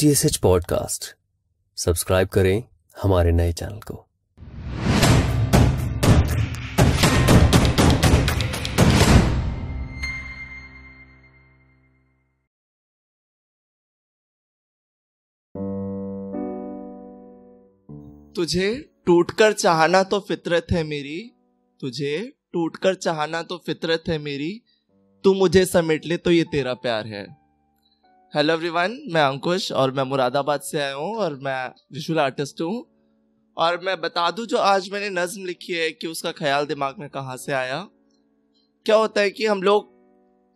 T S H podcast subscribe करें हमारे नए चैनल को। तुझे टूटकर चाहना तो फितरत है मेरी। तुझे टूटकर चाहना तो फितरत है मेरी। तू मुझे समेट ले तो ये तेरा प्यार है। हेलो एवरीवन मैं अंकुश और मैं मुरादाबाद से आया हूँ और मैं विजुअल आर्टिस्ट हूँ। और मैं बता दूँ जो आज मैंने नज़म लिखी है कि उसका ख्याल दिमाग में कहाँ से आया। क्या होता है कि हम लोग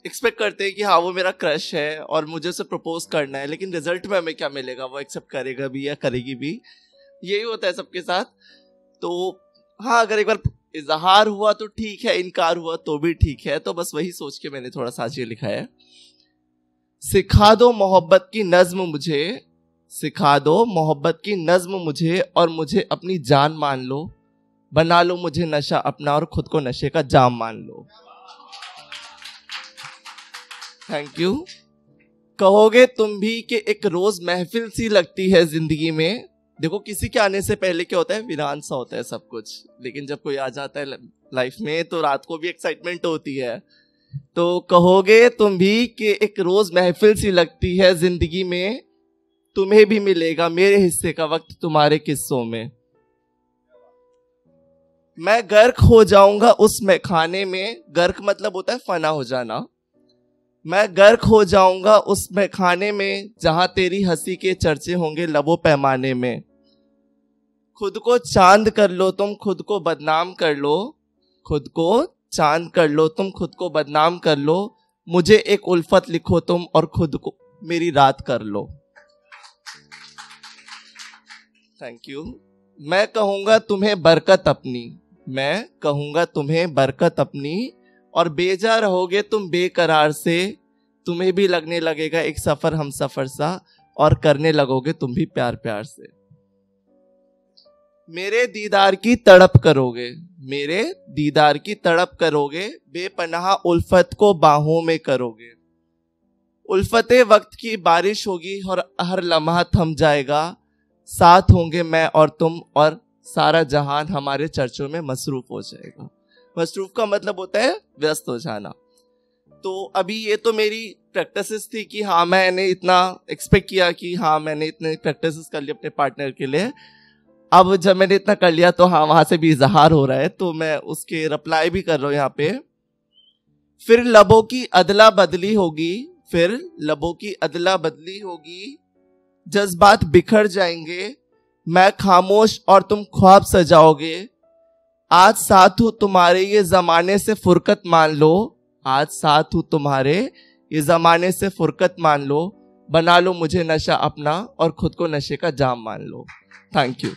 एक्सपेक्ट करते हैं कि हाँ वो मेरा क्रश है और मुझे उसे प्रपोज करना है, लेकिन रिज़ल्ट में हमें क्या मिलेगा? वो एक्सेप्ट करेगा भी या करेगी भी? यही होता है सबके साथ। तो हाँ अगर एक बार इजहार हुआ तो ठीक है, इनकार हुआ तो भी ठीक है। तो बस वही सोच के मैंने थोड़ा सा ये लिखा है। सिखा दो मोहब्बत की नज्म मुझे, सिखा दो मोहब्बत की नज्म मुझे और मुझे अपनी जान मान लो। बना लो मुझे नशा अपना और खुद को नशे का जाम मान लो। थैंक यू कहोगे तुम भी कि एक रोज महफिल सी लगती है ज़िंदगी में? देखो, किसी के आने से पहले क्या होता है? वीरान सा होता है सब कुछ। लेकिन जब कोई आ जाता है लाइफ में तो रात को भी एक्साइटमेंट होती है। तो कहोगे तुम भी कि एक रोज महफिल सी लगती है ज़िंदगी में। तुम्हें भी मिलेगा मेरे हिस्से का वक्त तुम्हारे किस्सों में। मैं गर्क हो जाऊँगा उस खाने में। गर्क मतलब होता है फना हो जाना। मैं गर्क हो जाऊँगा उस खाने में जहाँ तेरी हँसी के चर्चे होंगे लबो पैमाने में। खुद को चाँद कर लो तुम, खुद को बदनाम कर लो। खुद को चाँद कर लो, तुम खुद को बदनाम कर लो, मुझे एक उल्फत लिखो तुम और खुद को मेरी रात कर लो। थैंक यू मैं कहूँगा तुम्हें बरकत अपनी। मैं कहूँगा तुम्हें बरकत अपनी। और बेजा रहोगे तुम बेकरार से, तुम्हें भी लगने लगेगा एक सफ़र हम सफ़र सा, और करने लगोगे तुम भी प्यार प्यार से। मेरे दीदार की तड़प करोगे। मेरे दीदार की तड़प करोगे, बेपनाह उल्फत को बाहों में करोगे। उल्फत वक्त की बारिश होगी और हर लम्हा थम जाएगा। साथ होंगे मैं और तुम और सारा जहान हमारे चर्चों में मसरूफ हो जाएगा। मसरूफ का मतलब होता है व्यस्त हो जाना। तो अभी ये तो मेरी प्रैक्टिस थी कि हाँ मैंने इतना एक्सपेक्ट किया कि हाँ मैंने इतने प्रैक्टिस कर लिए अपने पार्टनर के लिए। अब जब मैंने इतना कर लिया तो हाँ वहाँ से भी इजहार हो रहा है तो मैं उसके रिप्लाई भी कर रहा हूँ यहाँ पे। फिर लबों की अदला बदली होगी, फिर लबों की अदला बदली होगी। जज्बात बिखर जाएँगे, मैं खामोश और तुम ख्वाब सजाओगे। आज साथ हूँ तुम्हारे ये जमाने से फुरकत मान लो। आज साथ हूँ तुम्हारे ये जमाने से फुरकत मान लो। बना लो मुझे नशा अपना और खुद को नशे का जाम मान लो। Thank you